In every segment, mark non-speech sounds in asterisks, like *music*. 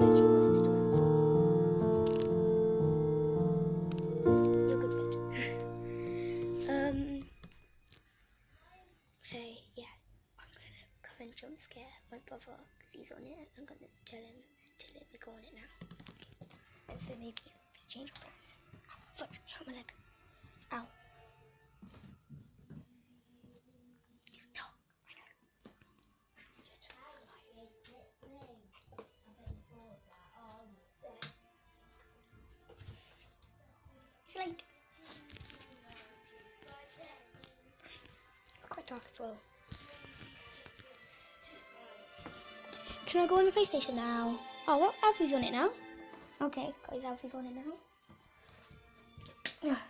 jump scare my brother because he's on it. I'm gonna tell him to let me go on it now. And so maybe it'll change plans. Fuck, hurt my leg. It's quite dark as well. Can I go on the PlayStation now? Oh, well, Alfie's on it now. Okay, guys, Alfie's on it now. Ah,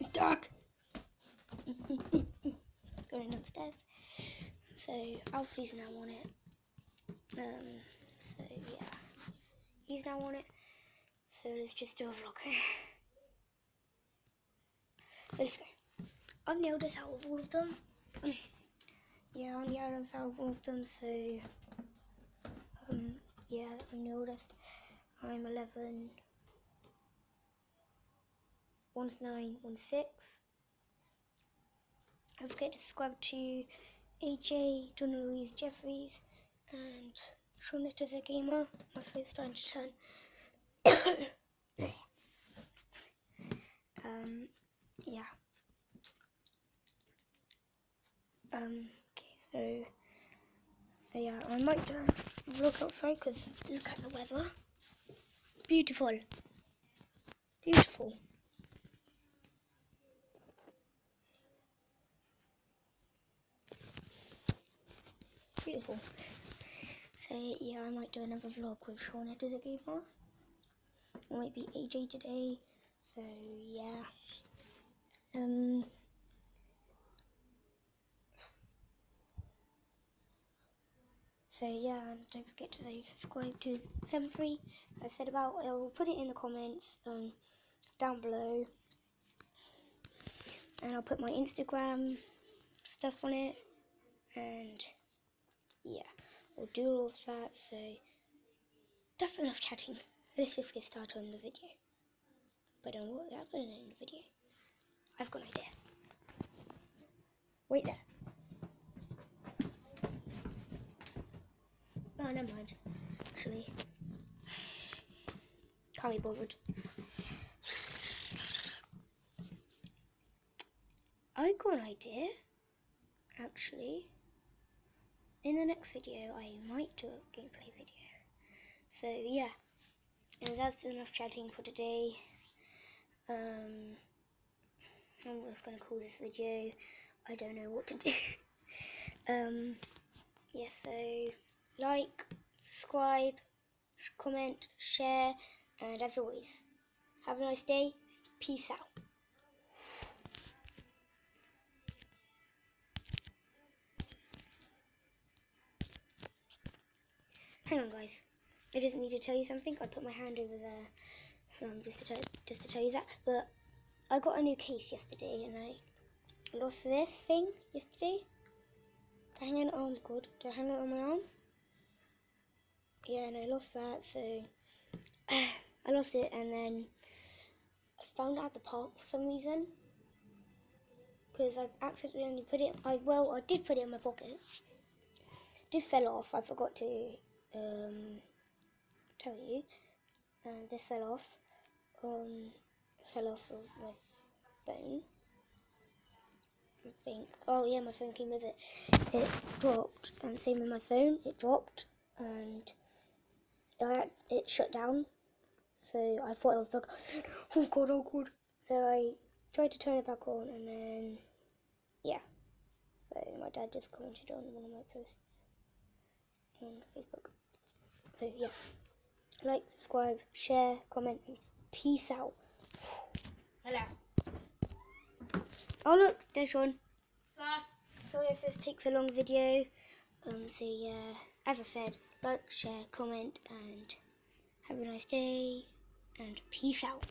it's dark. *laughs* Going upstairs. So, Alfie's now on it. Um, so, yeah. He's now on it. So, let's just do a vlog. *laughs* let's go. I've nailed us out of all of them. *clears throat* yeah, I've nailed us out of all of them, so... Um, yeah, I'm the oldest. I'm 11. One's 9, one's 6. Don't forget to subscribe to AJ, Donna Louise Jeffreys, and Shawnette as a gamer. My first time to turn. um, yeah. Um, okay, so yeah, I might do a vlog outside because look at the weather. Beautiful. Beautiful. Beautiful. So yeah, I might do another vlog with Shawnette as a gamer. It might be AJ today. So yeah. Um So yeah, and don't forget to subscribe to Seven Free. I said about, I will put it in the comments um, down below, and I'll put my Instagram stuff on it, and yeah, we'll do all of that. So that's enough chatting. Let's just get started on the video. But I'll put it in the video. I've got an idea. Wait there. Oh, never mind. Actually, can't be bothered. I got an idea. Actually, in the next video, I might do a gameplay video. So yeah, and that's enough chatting for today. Um, I'm just gonna call this video. I don't know what to do. *laughs* um, yeah, so like, subscribe, comment, share, and as always, have a nice day. Peace out. Hang on, guys. I just need to tell you something. I put my hand over there um, just to tell, just to tell you that. But I got a new case yesterday, and I lost this thing yesterday. To hang it on good. To hang it on my arm. Yeah, and I lost that, so *sighs* I lost it, and then I found it at the park for some reason because I accidentally put it. I well, I did put it in my pocket. This fell off. I forgot to um, tell you. Uh, this fell off. Um, fell off of my phone. I think. Oh yeah, my phone came with it. It dropped, and same with my phone. It dropped, and it, it shut down. So I thought it was broken. oh god, oh god. So I tried to turn it back on, and then yeah. So my dad just commented on one of my posts on Facebook. So yeah. Like, subscribe, share, comment, and peace out. Hello. Oh look, there's one. Bye. Sorry if this takes a long video. Um, so yeah, as I said, like, share, comment, and have a nice day, and peace out.